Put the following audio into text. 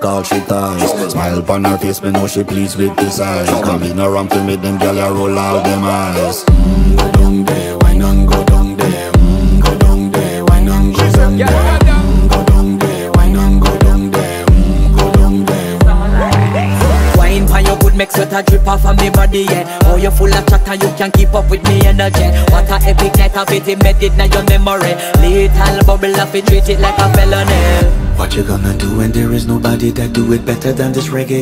Call she ties. Smile upon her face, me know she pleased with this eyes. Come in around to me, them gyal a roll out them eyes. Mm, Go down there, why not go down there? Mm, Go down there, why not go down there? mm, Go down there, why not go down there? Mm, Go down there. Wine pan your good make sweat a drip off of me body, yeah. Oh, you full of chatter, you can keep up with me energy. What a epic night of it, embedded in your memory. Little bubble of it, treat it like a felony What you gonna do. When there is nobody that do it better than this reggae